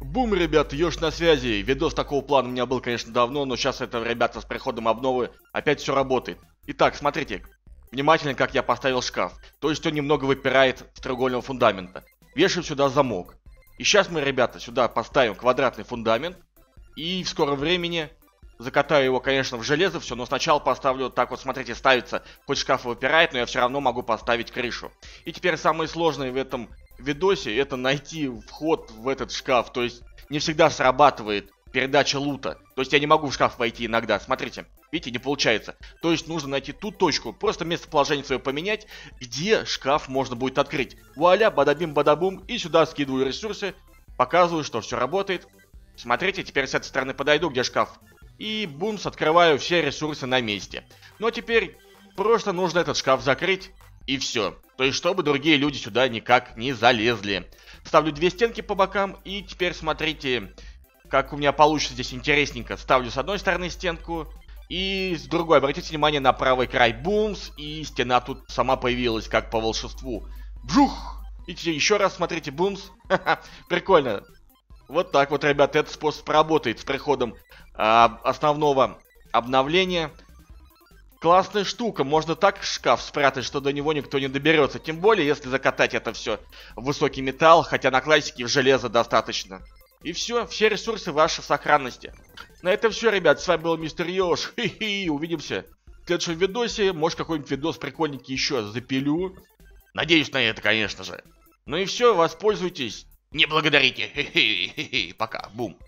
Бум, ребят, Ёж на связи. Видос такого плана у меня был, конечно, давно, но сейчас это, ребята, с приходом обновы опять все работает. Итак, смотрите, внимательно, как я поставил шкаф. То есть он немного выпирает с треугольного фундамента. Вешаем сюда замок. И сейчас мы, ребята, сюда поставим квадратный фундамент. И в скором времени закатаю его, конечно, в железо все, но сначала поставлю так вот, смотрите, ставится, хоть шкаф выпирает, но я все равно могу поставить крышу. И теперь самое сложное в этом видосе это найти вход в этот шкаф, то есть не всегда срабатывает передача лута. То есть я не могу в шкаф войти иногда, смотрите. Видите, не получается. То есть нужно найти ту точку, просто местоположение свое поменять, где шкаф можно будет открыть. Вуаля, бадабим-бадабум, и сюда скидываю ресурсы, показываю, что все работает. Смотрите, теперь с этой стороны подойду, где шкаф. И бумс, открываю все ресурсы на месте. Но теперь просто нужно этот шкаф закрыть, и все. То есть, чтобы другие люди сюда никак не залезли. Ставлю две стенки по бокам, и теперь смотрите, как у меня получится здесь интересненько. Ставлю с одной стороны стенку, и с другой. Обратите внимание на правый край. Бумс, и стена тут сама появилась, как по волшебству. Бжух! И еще раз смотрите, бумс. Прикольно. Вот так вот, ребят, этот способ работает с приходом основного обновления. Классная штука, можно так шкаф спрятать, что до него никто не доберется. Тем более, если закатать это все в высокий металл, хотя на классике в железо достаточно. И все, все ресурсы ваши в сохранности. На этом все, ребят, с вами был Мистер Ёж. Хи-хи, увидимся в следующем видосе. Может, какой-нибудь видос прикольненький еще запилю. Надеюсь на это, конечно же. Ну и все, воспользуйтесь. Не благодарите. Хи-хи, пока, бум.